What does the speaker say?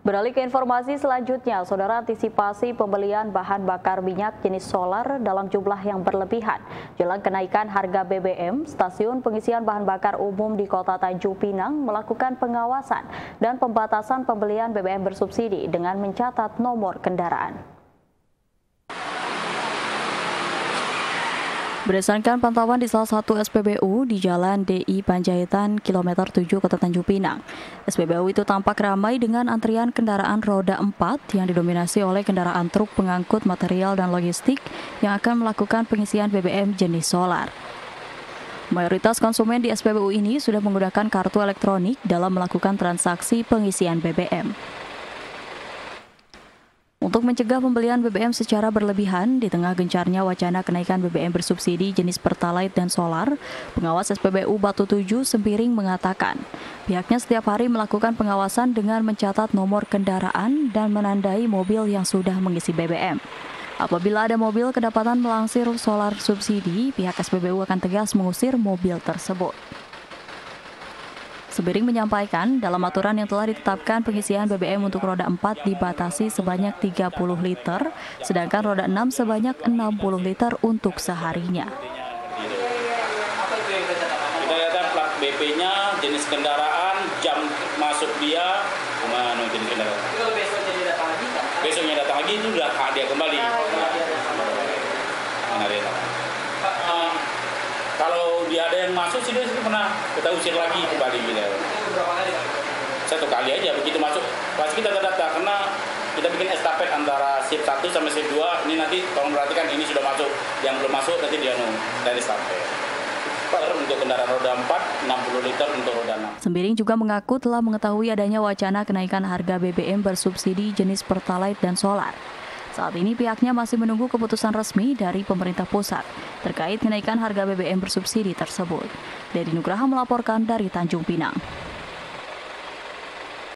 Beralih ke informasi selanjutnya, saudara antisipasi pembelian bahan bakar minyak jenis solar dalam jumlah yang berlebihan. Jelang kenaikan harga BBM, stasiun pengisian bahan bakar umum di kota Tanjung Pinang melakukan pengawasan dan pembatasan pembelian BBM bersubsidi dengan mencatat nomor kendaraan. Berdasarkan pantauan di salah satu SPBU di Jalan DI Panjaitan, kilometer 7 Kota Tanjung Pinang. SPBU itu tampak ramai dengan antrian kendaraan roda 4 yang didominasi oleh kendaraan truk pengangkut material dan logistik yang akan melakukan pengisian BBM jenis solar. Mayoritas konsumen di SPBU ini sudah menggunakan kartu elektronik dalam melakukan transaksi pengisian BBM. Untuk mencegah pembelian BBM secara berlebihan, di tengah gencarnya wacana kenaikan BBM bersubsidi jenis Pertalite dan Solar, pengawas SPBU Batu 7 Sempiring mengatakan, pihaknya setiap hari melakukan pengawasan dengan mencatat nomor kendaraan dan menandai mobil yang sudah mengisi BBM. Apabila ada mobil kedapatan melangsir solar subsidi, pihak SPBU akan tegas mengusir mobil tersebut. Sebiring menyampaikan, dalam aturan yang telah ditetapkan pengisian BBM untuk roda 4 dibatasi sebanyak 30 liter, sedangkan roda 6 sebanyak 60 liter untuk seharinya. Kita lihat plat BP-nya, jenis kendaraan, jam masuk dia, mana jenis kendaraan. besoknya datang lagi kan? Besoknya datang lagi itu sudah dia kembali. Mana dia datang? kalau dia sih dia pernah kita usir lagi kembali gitu. Berapa kali? Satu kali aja begitu masuk pasti kita terdata karena kita bikin estafet antara shift 1 sampai shift 2 ini nanti tolong perhatikan ini sudah masuk yang belum masuk nanti dia nunggu dari estafet untuk kendaraan roda 4, 60 liter untuk roda 6. Sembiring juga mengaku telah mengetahui adanya wacana kenaikan harga BBM bersubsidi jenis Pertalite dan Solar. Saat ini pihaknya masih menunggu keputusan resmi dari pemerintah pusat terkait kenaikan harga BBM bersubsidi tersebut. Dedi Nugraha melaporkan dari Tanjung Pinang.